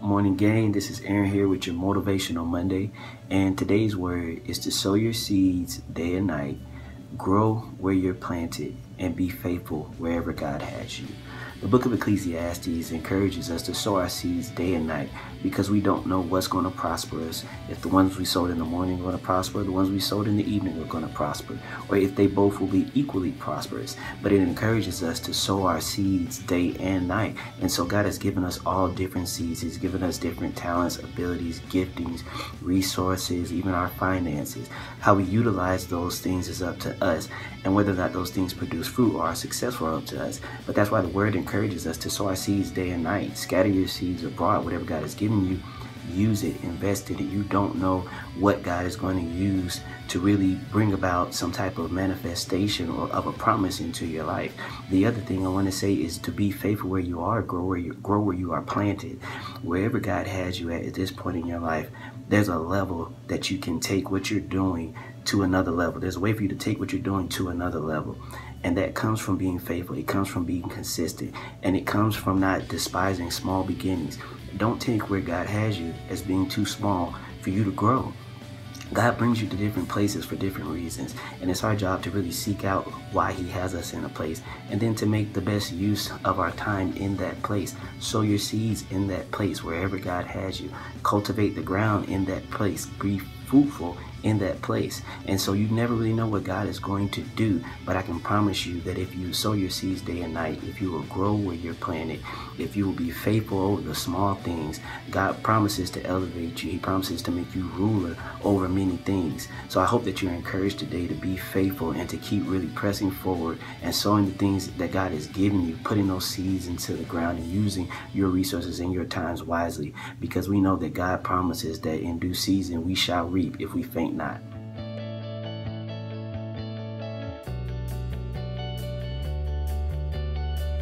Morning Gang, this is Aaron here with your Motivational Monday. And today's word is to sow your seeds day and night, grow where you're planted, and be faithful wherever God has you. The book of Ecclesiastes encourages us to sow our seeds day and night because we don't know what's going to prosper us. If the ones we sowed in the morning are going to prosper, the ones we sowed in the evening are going to prosper, or if they both will be equally prosperous. But it encourages us to sow our seeds day and night. And so God has given us all different seeds. He's given us different talents, abilities, giftings, resources, even our finances. How we utilize those things is up to us. And whether or not those things produce fruit or are successful are up to us. But that's why the word encourages us to sow our seeds day and night. Scatter your seeds abroad, whatever God has given you. Use it, invest in it. You don't know what God is going to use to really bring about some type of manifestation or of a promise into your life. The other thing I want to say is to be faithful where you are, grow where you grow where you are planted. Wherever God has you at at this point in your life, there's a level that you can take what you're doing to another level. There's a way for you to take what you're doing to another level. And that comes from being faithful. It comes from being consistent. And it comes from not despising small beginnings. Don't take where God has you as being too small for you to grow. God brings you to different places for different reasons, and it's our job to really seek out why He has us in a place and then to make the best use of our time in that place. Sow your seeds in that place wherever God has you. Cultivate the ground in that place. Be fruitful in that place. And so you never really know what God is going to do, but I can promise you that if you sow your seeds day and night, if you will grow where you're planted, if you will be faithful over the small things, God promises to elevate you. He promises to make you ruler over many things. So I hope that you're encouraged today to be faithful and to keep really pressing forward and sowing the things that God has given you, putting those seeds into the ground and using your resources and your times wisely because we know that God promises that in due season we shall reap if we faint not.